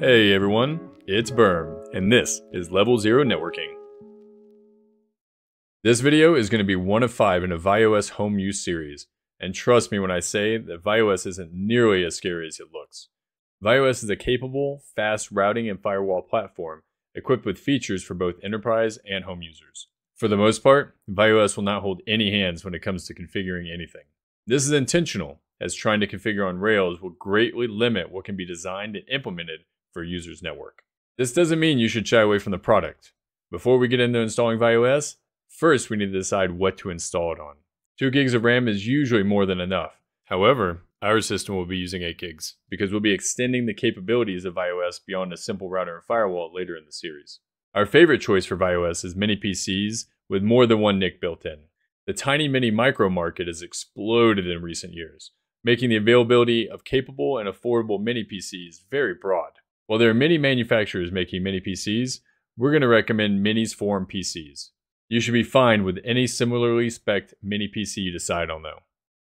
Hey everyone, it's Berm, and this is Level Zero Networking. This video is going to be one of five in a VyOS home use series, and trust me when I say that VyOS isn't nearly as scary as it looks. VyOS is a capable, fast routing and firewall platform equipped with features for both enterprise and home users. For the most part, VyOS will not hold any hands when it comes to configuring anything. This is intentional, as trying to configure on Rails will greatly limit what can be designed and implemented for user's network. This doesn't mean you should shy away from the product. Before we get into installing VyOS, first we need to decide what to install it on. 2 gigs of RAM is usually more than enough. However, our system will be using 8 gigs because we'll be extending the capabilities of VyOS beyond a simple router and firewall later in the series. Our favorite choice for VyOS is mini PCs with more than one NIC built in. The tiny mini micro market has exploded in recent years, making the availability of capable and affordable mini PCs very broad. While there are many manufacturers making mini PCs, we're going to recommend Minisforum PCs. You should be fine with any similarly spec'd mini PC you decide on though.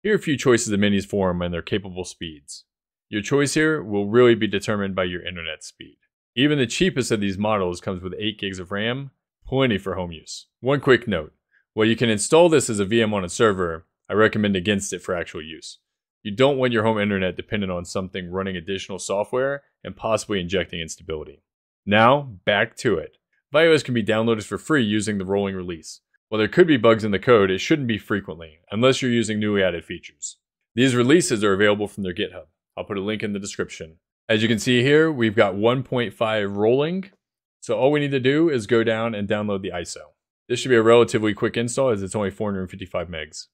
Here are a few choices of Minisforum and their capable speeds. Your choice here will really be determined by your internet speed. Even the cheapest of these models comes with 8 gigs of RAM, plenty for home use. One quick note, while you can install this as a VM on a server, I recommend against it for actual use. You don't want your home internet dependent on something running additional software and possibly injecting instability. Now, back to it. VyOS can be downloaded for free using the rolling release. While there could be bugs in the code, it shouldn't be frequently, unless you're using newly added features. These releases are available from their GitHub. I'll put a link in the description. As you can see here, we've got 1.5 rolling. So all we need to do is go down and download the ISO. This should be a relatively quick install as it's only 455 megs.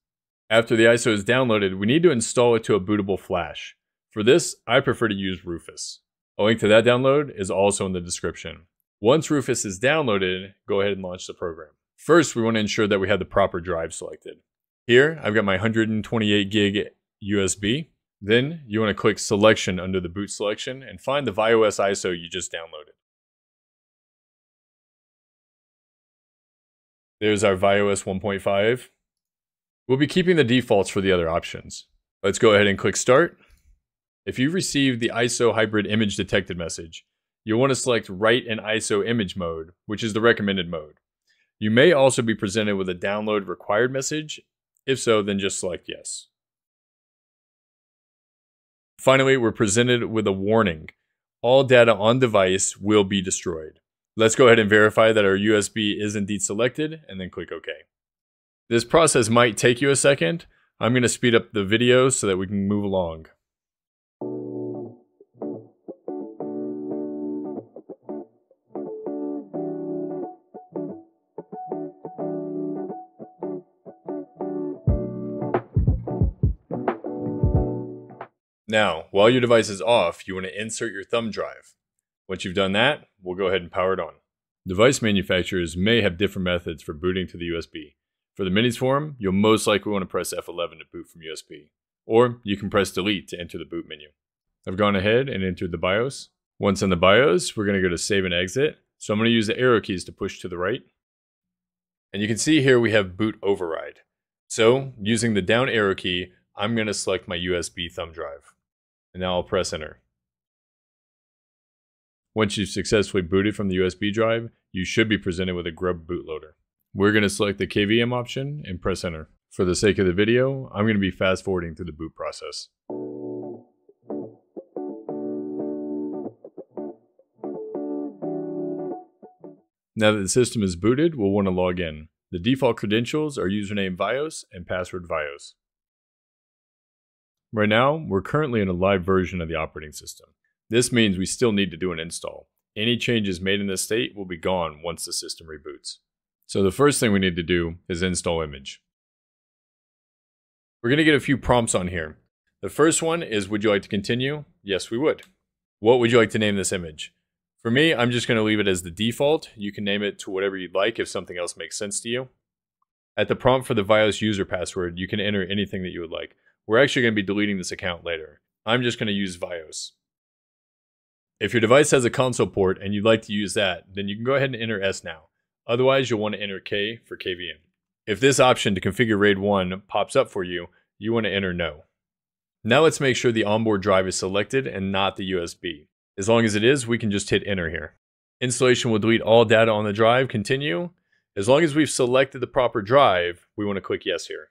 After the ISO is downloaded, we need to install it to a bootable flash. For this, I prefer to use Rufus. A link to that download is also in the description. Once Rufus is downloaded, go ahead and launch the program. First, we want to ensure that we have the proper drive selected. Here, I've got my 128 gig USB. Then, you want to click Selection under the boot selection and find the VyOS ISO you just downloaded. There's our VyOS 1.5. We'll be keeping the defaults for the other options. Let's go ahead and click Start. If you've received the ISO Hybrid Image Detected message, you'll want to select Write in ISO Image mode, which is the recommended mode. You may also be presented with a Download Required message. If so, then just select Yes. Finally, we're presented with a warning. All data on device will be destroyed. Let's go ahead and verify that our USB is indeed selected and then click OK. This process might take you a second. I'm going to speed up the video so that we can move along. Now, while your device is off, you want to insert your thumb drive. Once you've done that, we'll go ahead and power it on. Device manufacturers may have different methods for booting to the USB. For the Minisforum, you'll most likely want to press F11 to boot from USB, or you can press delete to enter the boot menu. I've gone ahead and entered the BIOS. Once in the BIOS, we're going to go to save and exit. So I'm going to use the arrow keys to push to the right. And you can see here we have boot override. So using the down arrow key, I'm going to select my USB thumb drive. And now I'll press enter. Once you've successfully booted from the USB drive, you should be presented with a grub bootloader. We're going to select the KVM option and press enter. For the sake of the video, I'm going to be fast forwarding through the boot process. Now that the system is booted, we'll want to log in. The default credentials are username VyOS and password VyOS. Right now, we're currently in a live version of the operating system. This means we still need to do an install. Any changes made in this state will be gone once the system reboots. So the first thing we need to do is install image. We're going to get a few prompts on here. The first one is, would you like to continue? Yes, we would. What would you like to name this image? For me, I'm just going to leave it as the default. You can name it to whatever you'd like if something else makes sense to you. At the prompt for the VyOS user password, you can enter anything that you would like. We're actually going to be deleting this account later. I'm just going to use VyOS. If your device has a console port and you'd like to use that, then you can go ahead and enter S now. Otherwise, you'll want to enter K for KVM. If this option to configure RAID 1 pops up for you, you want to enter No. Now let's make sure the onboard drive is selected and not the USB. As long as it is, we can just hit enter here. Installation will delete all data on the drive, continue. As long as we've selected the proper drive, we want to click yes here.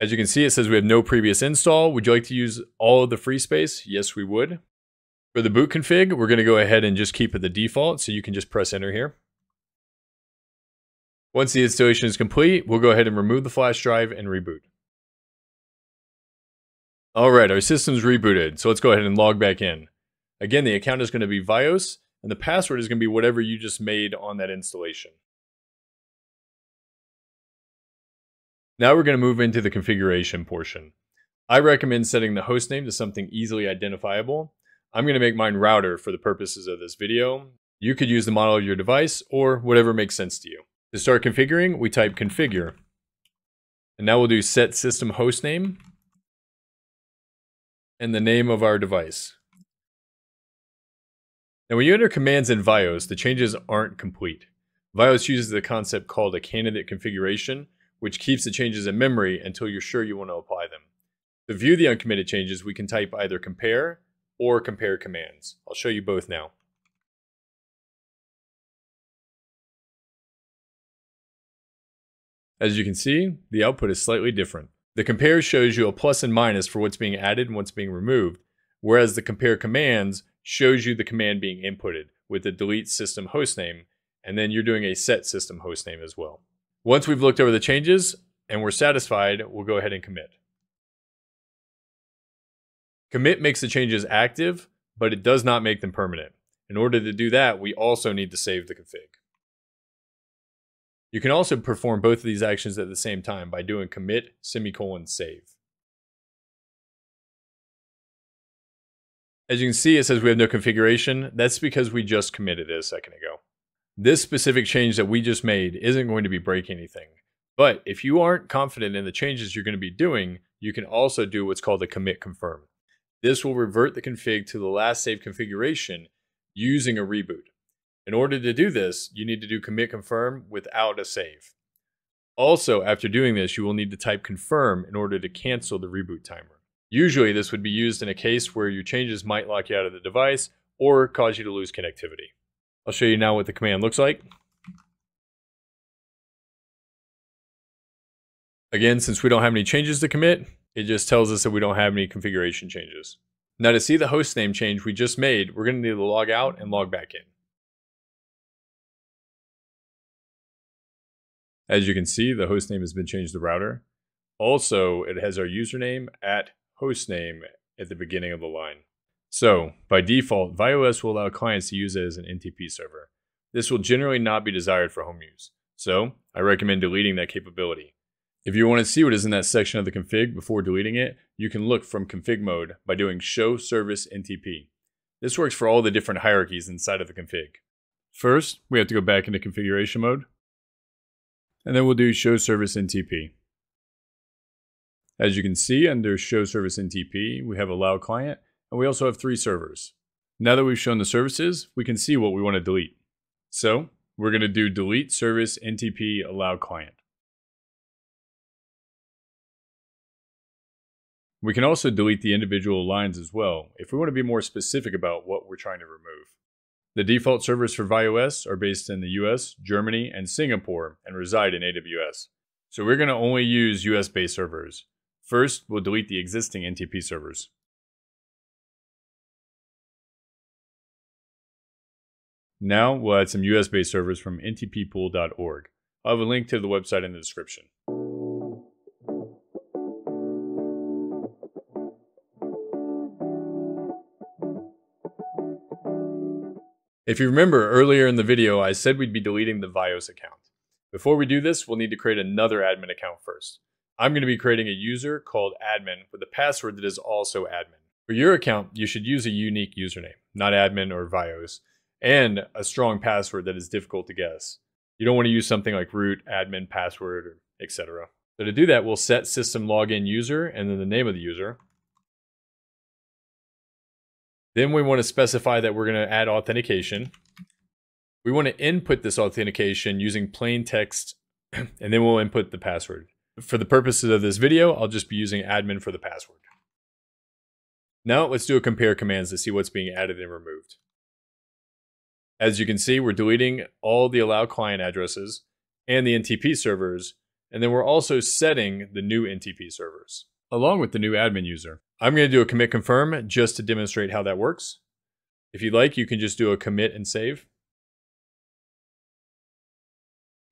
As you can see, it says we have no previous install. Would you like to use all of the free space? Yes, we would. For the boot config, we're going to go ahead and just keep it the default, so you can just press enter here. Once the installation is complete, we'll go ahead and remove the flash drive and reboot. All right, our system's rebooted, so let's go ahead and log back in. Again, the account is going to be VyOS, and the password is going to be whatever you just made on that installation. Now we're going to move into the configuration portion. I recommend setting the host name to something easily identifiable. I'm going to make mine router for the purposes of this video. You could use the model of your device or whatever makes sense to you. To start configuring, we type configure. And now we'll do set system hostname and the name of our device. Now when you enter commands in VyOS, the changes aren't complete. VyOS uses the concept called a candidate configuration, which keeps the changes in memory until you're sure you want to apply them. To view the uncommitted changes, we can type either compare or compare commands. I'll show you both now. As you can see, the output is slightly different. The compare shows you a plus and minus for what's being added and what's being removed, whereas the compare commands shows you the command being inputted with the delete system hostname, and then you're doing a set system hostname as well. Once we've looked over the changes and we're satisfied, we'll go ahead and commit. Commit makes the changes active, but it does not make them permanent. In order to do that, we also need to save the config. You can also perform both of these actions at the same time by doing commit semicolon save. As you can see, it says we have no configuration. That's because we just committed it a second ago. This specific change that we just made isn't going to be breaking anything. But if you aren't confident in the changes you're going to be doing, you can also do what's called a commit confirm. This will revert the config to the last saved configuration using a reboot. In order to do this, you need to do commit confirm without a save. Also, after doing this, you will need to type confirm in order to cancel the reboot timer. Usually, this would be used in a case where your changes might lock you out of the device or cause you to lose connectivity. I'll show you now what the command looks like. Again, since we don't have any changes to commit, it just tells us that we don't have any configuration changes. Now to see the host name change we just made, we're going to need to log out and log back in. As you can see, the host name has been changed to router. Also, it has our username at hostname at the beginning of the line. So, by default, VyOS will allow clients to use it as an NTP server. This will generally not be desired for home use, so I recommend deleting that capability. If you want to see what is in that section of the config before deleting it, you can look from config mode by doing show service NTP. This works for all the different hierarchies inside of the config. First, we have to go back into configuration mode, and then we'll do show service NTP. As you can see under show service NTP, we have allow client and we also have three servers. Now that we've shown the services, we can see what we want to delete. So we're going to do delete service NTP allow client. We can also delete the individual lines as well if we want to be more specific about what we're trying to remove. The default servers for VyOS are based in the US, Germany, and Singapore and reside in AWS. So we're going to only use US based servers. First, we'll delete the existing NTP servers. Now we'll add some US based servers from ntppool.org. I'll have a link to the website in the description. If you remember earlier in the video, I said we'd be deleting the VyOS account. Before we do this, we'll need to create another admin account first. I'm going to be creating a user called admin with a password that is also admin. For your account, you should use a unique username, not admin or VyOS and a strong password that is difficult to guess. You don't want to use something like root, admin, password, etc. So to do that, we'll set system login user and then the name of the user. Then we want to specify that we're going to add authentication. We want to input this authentication using plain text, and then we'll input the password. For the purposes of this video, I'll just be using admin for the password. Now let's do a compare commands to see what's being added and removed. As you can see, we're deleting all the allow client addresses and the NTP servers, and then we're also setting the new NTP servers, along with the new admin user. I'm going to do a commit confirm just to demonstrate how that works. If you'd like, you can just do a commit and save.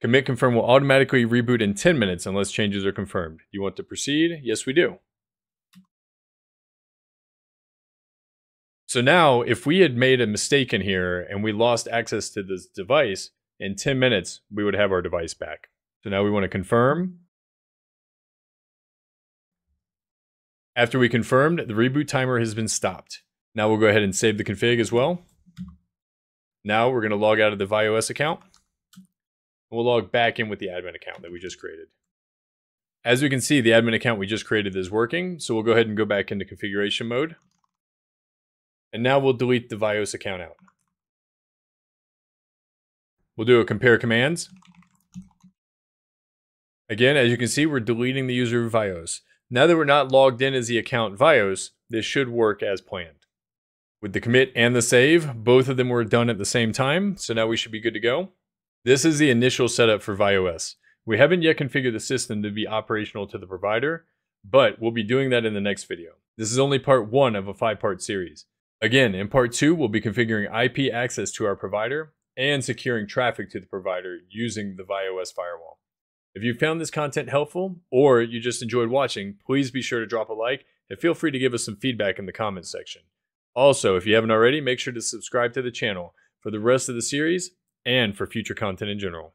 Commit confirm will automatically reboot in 10 minutes unless changes are confirmed. You want to proceed? Yes, we do. So now, if we had made a mistake in here and we lost access to this device, in 10 minutes, we would have our device back. So now we want to confirm. After we confirmed, the reboot timer has been stopped. Now we'll go ahead and save the config as well. Now we're going to log out of the VyOS account. We'll log back in with the admin account that we just created. As we can see, the admin account we just created is working, so we'll go ahead and go back into configuration mode. And now we'll delete the VyOS account out. We'll do a compare commands. Again, as you can see, we're deleting the user of VyOS. Now that we're not logged in as the account VyOS, this should work as planned. With the commit and the save, both of them were done at the same time, so now we should be good to go. This is the initial setup for VyOS. We haven't yet configured the system to be operational to the provider, but we'll be doing that in the next video. This is only part one of a five part series. Again, in part two, we'll be configuring IP access to our provider and securing traffic to the provider using the VyOS firewall. If you found this content helpful or you just enjoyed watching, please be sure to drop a like and feel free to give us some feedback in the comments section. Also, if you haven't already, make sure to subscribe to the channel for the rest of the series and for future content in general.